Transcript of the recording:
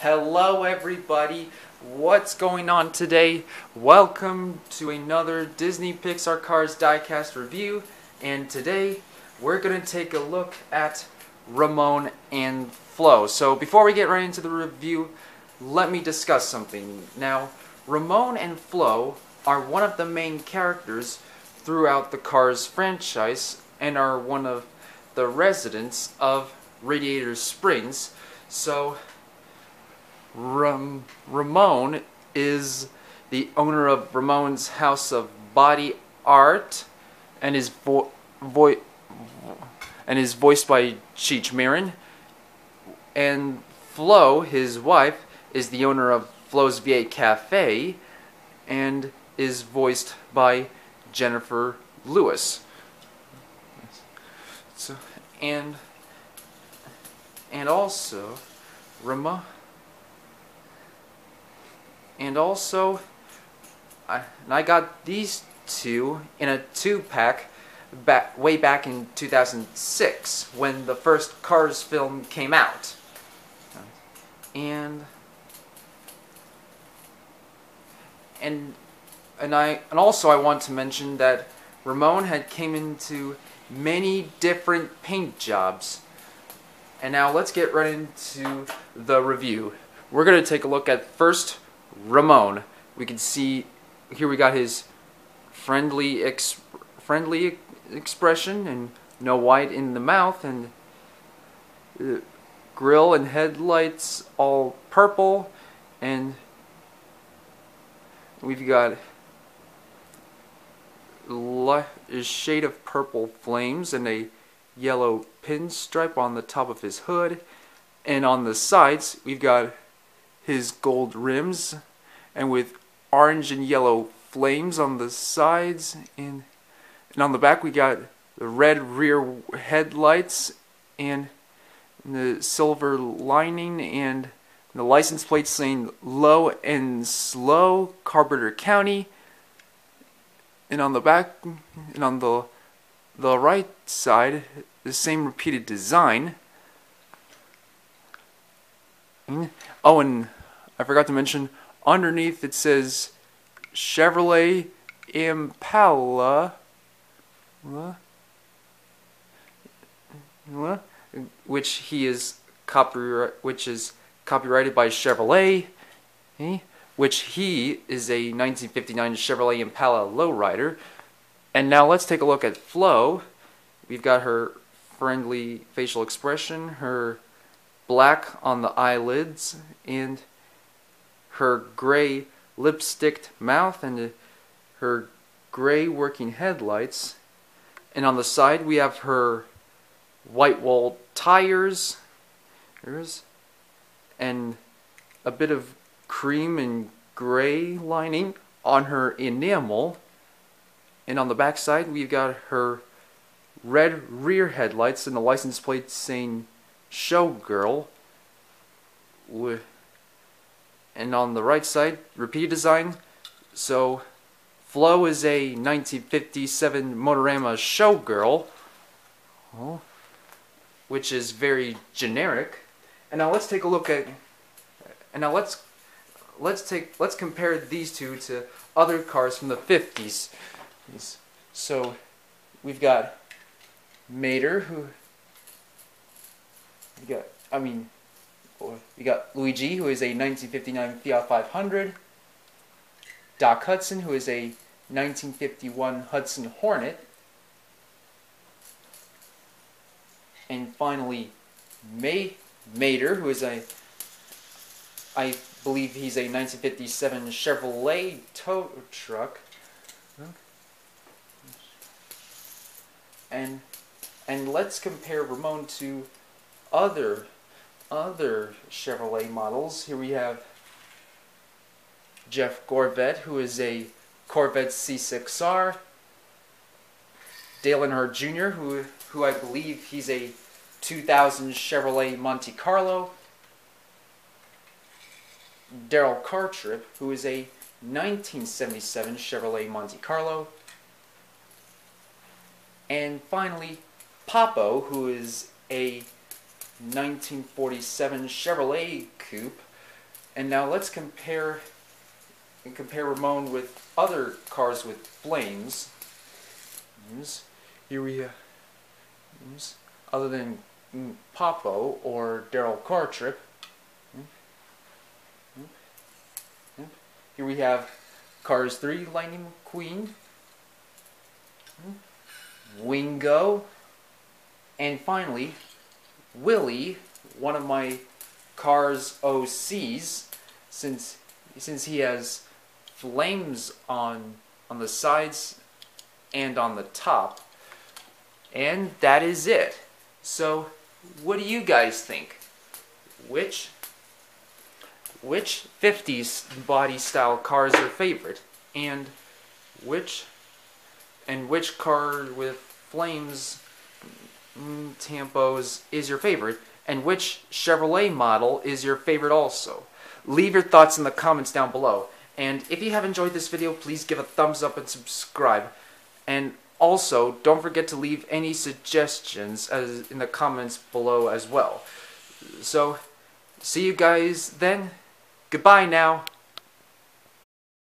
Hello, everybody. What's going on today? Welcome to another Disney Pixar Cars Diecast review. And today we're going to take a look at Ramone and Flo. So before we get right into the review, let me discuss something. Now, Ramone and Flo are one of the main characters throughout the Cars franchise and are one of the residents of Radiator Springs. So, Ram- Ramone is the owner of Ramone's House of Body Art and is vo- vo- and is voiced by Cheech Marin. And Flo, his wife, is the owner of Flo's V8 Cafe and is voiced by Jennifer Lewis. So, and and also Rama and also I, and I got these two in a two pack back way back in 2006 when the first Cars film came out and and and I and also I want to mention that Ramone had came into many different paint jobs. And now let's get right into the review. We're going to take a look at first Ramone. We can see here we got his friendly ex, friendly expression and no white in the mouth and uh, grill and headlights all purple and we've got a shade of purple flames and a yellow pinstripe on the top of his hood. And on the sides, we've got his gold rims and with orange and yellow flames on the sides. And, and on the back, we got the red rear headlights and the silver lining and the license plate saying low and slow Carburetor County and on the back and on the the right side the same repeated design oh and I forgot to mention underneath it says Chevrolet Impala which he is copyright which is copyrighted by Chevrolet which he is a 1959 Chevrolet Impala lowrider. And now let's take a look at Flo. We've got her friendly facial expression, her black on the eyelids, and her gray lipsticked mouth, and her gray working headlights. And on the side, we have her white wall tires, and a bit of cream and gray lining on her enamel. And on the back side, we've got her red rear headlights and the license plate saying Showgirl. And on the right side, repeat design. So, Flo is a 1957 Motorama Showgirl, oh, which is very generic. And now let's take a look at. And now let's let's take let's compare these two to other cars from the 50s. So we've got Mater, who we got. I mean, we got Luigi, who is a 1959 Fiat 500. Doc Hudson, who is a 1951 Hudson Hornet. And finally, May Mater, who is a I believe he's a 1957 Chevrolet tow truck. And and let's compare Ramone to other other Chevrolet models. Here we have Jeff Gorvette, who is a Corvette C6R. Dale Earnhardt Jr., who who I believe he's a 2000 Chevrolet Monte Carlo. Darrell Cartrip, who is a 1977 Chevrolet Monte Carlo. And finally, Papo, who is a 1947 Chevrolet Coupe. And now let's compare and compare Ramone with other cars with flames. Here we uh, have other than mm, Popo or Darrell Cartrip. Mm. Mm. Mm. Here we have Cars 3 Lightning McQueen, Wingo, and finally Willie, one of my Cars OCs, since since he has flames on on the sides and on the top. And that is it. So, what do you guys think? Which which 50s body style car is your favorite? And which and which car with flames tampos is your favorite? And which Chevrolet model is your favorite also? Leave your thoughts in the comments down below. And if you have enjoyed this video, please give a thumbs up and subscribe. And also, don't forget to leave any suggestions as in the comments below as well. So, see you guys then. Goodbye now.